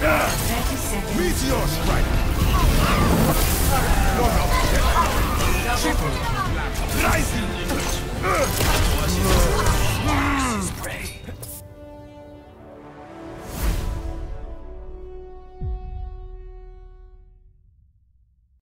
Thank you, sir.